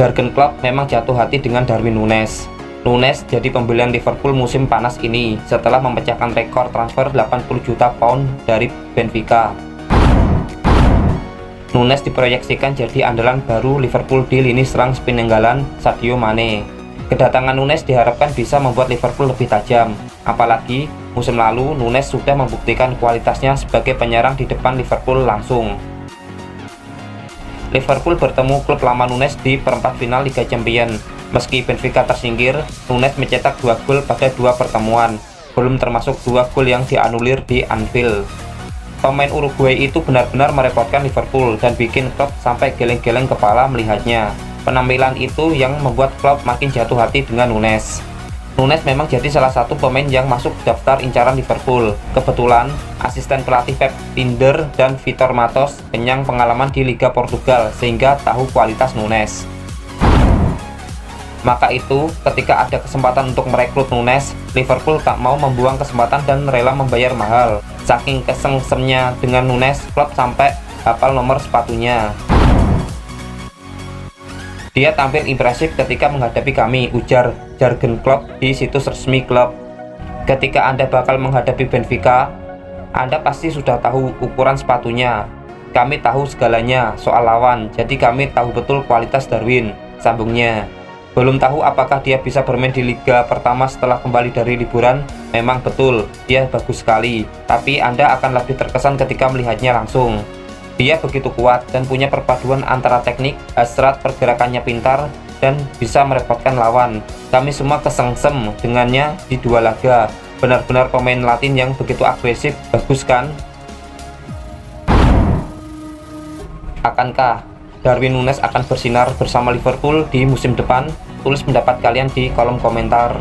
Jurgen Klopp memang jatuh hati dengan Darwin Nunes. Nunes jadi pembelian Liverpool musim panas ini setelah memecahkan rekor transfer 80 juta pound dari Benfica. Nunes diproyeksikan jadi andalan baru Liverpool di lini serang peninggalan Sadio Mane. Kedatangan Nunes diharapkan bisa membuat Liverpool lebih tajam, apalagi musim lalu Nunes sudah membuktikan kualitasnya sebagai penyerang di depan Liverpool langsung. Liverpool bertemu klub lama Nunes di perempat final Liga Champions. Meski Benfica tersingkir, Nunes mencetak dua gol pada dua pertemuan, belum termasuk dua gol yang dianulir di Anfield. Pemain Uruguay itu benar-benar merepotkan Liverpool dan bikin klub sampai geleng-geleng kepala melihatnya. Penampilan itu yang membuat klub makin jatuh hati dengan Nunes. Nunes memang jadi salah satu pemain yang masuk daftar incaran Liverpool. Kebetulan, asisten pelatih Pep Tinder dan Vitor Matos kenyang pengalaman di Liga Portugal sehingga tahu kualitas Nunes. Maka itu, ketika ada kesempatan untuk merekrut Nunes, Liverpool tak mau membuang kesempatan dan rela membayar mahal. Saking kesengsemnya dengan Nunes, klub sampai hafal nomor sepatunya. Dia tampil impresif ketika menghadapi kami, ujar Jurgen Klopp di situs resmi klub. Ketika Anda bakal menghadapi Benfica, Anda pasti sudah tahu ukuran sepatunya. Kami tahu segalanya soal lawan, jadi kami tahu betul kualitas Darwin, sambungnya. Belum tahu apakah dia bisa bermain di liga pertama setelah kembali dari liburan? Memang betul, dia bagus sekali, tapi Anda akan lebih terkesan ketika melihatnya langsung. Dia begitu kuat dan punya perpaduan antara teknik, hasrat pergerakannya pintar, dan bisa merepotkan lawan. Kami semua kesengsem dengannya di dua laga. Benar-benar pemain Latin yang begitu agresif, bagus kan? Akankah Darwin Nunes akan bersinar bersama Liverpool di musim depan? Tulis pendapat kalian di kolom komentar.